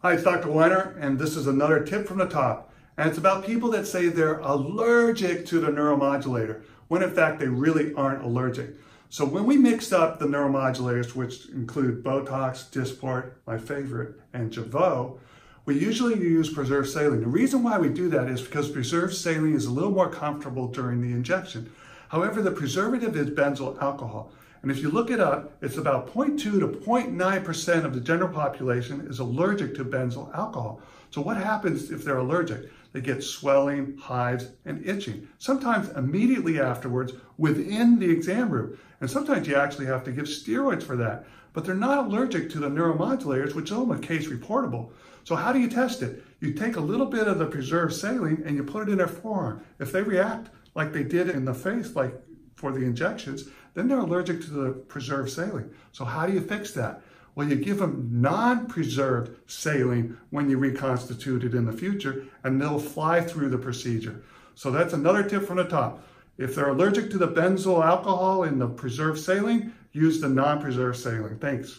Hi, it's Dr. Weiner, and this is another tip from the top. And it's about people that say they're allergic to the neuromodulator, when in fact they really aren't allergic. So when we mix up the neuromodulators, which include Botox, Dysport, my favorite, and Jeuveau, we usually use preserved saline. The reason why we do that is because preserved saline is a little more comfortable during the injection. However, the preservative is benzyl alcohol. And if you look it up, it's about 0.2 to 0.9% of the general population is allergic to benzyl alcohol. So what happens if they're allergic? They get swelling, hives, and itching, sometimes immediately afterwards within the exam room. And sometimes you actually have to give steroids for that. But they're not allergic to the neuromodulators, which is a case reportable. So how do you test it? You take a little bit of the preserved saline and you put it in their forearm. If they react like they did in the face, like for the injections, then they're allergic to the preserved saline. So how do you fix that? Well, you give them non-preserved saline when you reconstitute it in the future, and they'll fly through the procedure. So that's another tip from the top. If they're allergic to the benzyl alcohol in the preserved saline, use the non-preserved saline. Thanks.